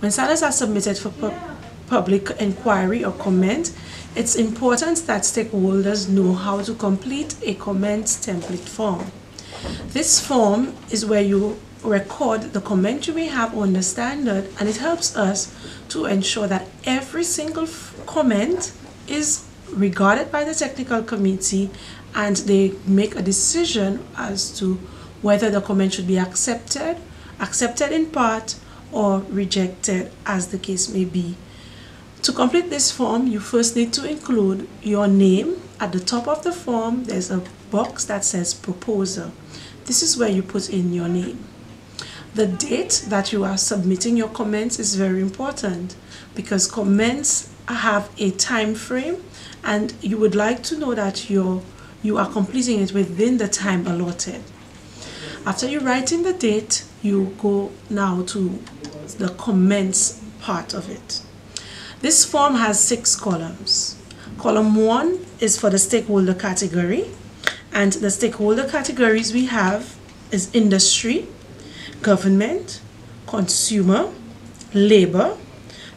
When standards are submitted for pu public inquiry or comment, it's important that stakeholders know how to complete a comment template form. This form is where you record the comment you may have on the standard and it helps us to ensure that every single comment is regarded by the technical committee and they make a decision as to whether the comment should be accepted, accepted in part, or rejected as the case may be. To complete this form, you first need to include your name. At the top of the form, there's a box that says proposer. This is where you put in your name. The date that you are submitting your comments is very important because comments have a time frame and you would like to know that you're, you are completing it within the time allotted. After you write in the date, you go now to the comments part of it. This form has six columns. Column one is for the stakeholder category and the stakeholder categories we have is industry, government, consumer, labor,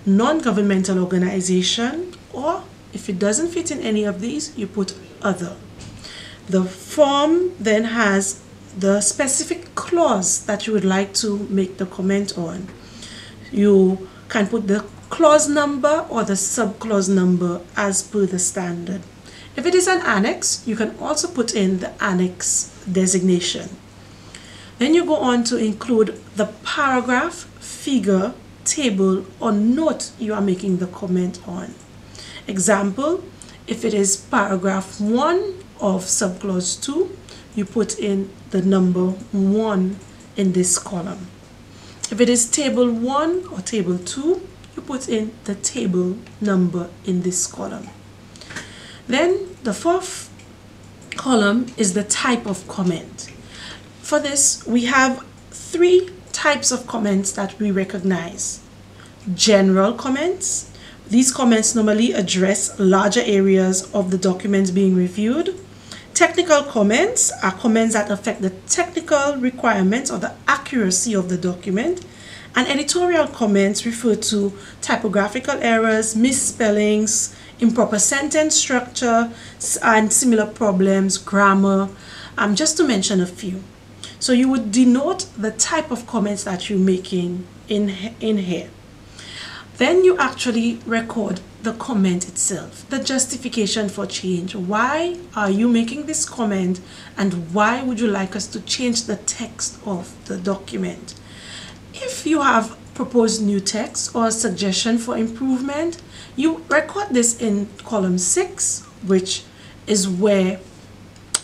non-governmental organization or if it doesn't fit in any of these, you put other. The form then has the specific clause that you would like to make the comment on. You can put the clause number or the subclause number as per the standard. If it is an annex, you can also put in the annex designation. Then you go on to include the paragraph, figure, table, or note you are making the comment on. Example, if it is paragraph 1 of subclause 2, you put in the number 1 in this column. If it is table 1 or table 2, you put in the table number in this column. Then the fourth column is the type of comment. For this, we have three types of comments that we recognize. General comments, these comments normally address larger areas of the document being reviewed. Technical comments are comments that affect the technical requirements or the accuracy of the document. And editorial comments refer to typographical errors, misspellings, improper sentence structure, and similar problems, grammar, um, just to mention a few. So you would denote the type of comments that you're making in, in here. Then you actually record the comment itself, the justification for change. Why are you making this comment and why would you like us to change the text of the document? If you have proposed new text or a suggestion for improvement, you record this in column 6, which is where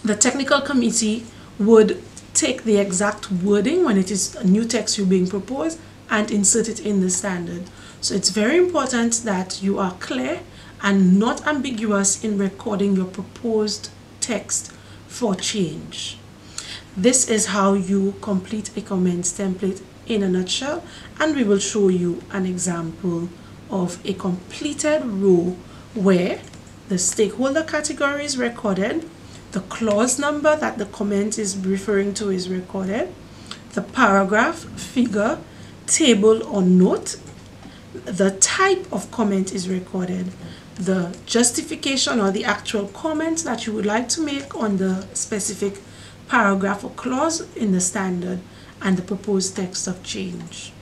the technical committee would take the exact wording when it is a new text you're being proposed and insert it in the standard. So it's very important that you are clear and not ambiguous in recording your proposed text for change. This is how you complete a comments template in a nutshell and we will show you an example of a completed row where the stakeholder category is recorded, the clause number that the comment is referring to is recorded, the paragraph, figure, table or note the type of comment is recorded, the justification or the actual comment that you would like to make on the specific paragraph or clause in the standard, and the proposed text of change.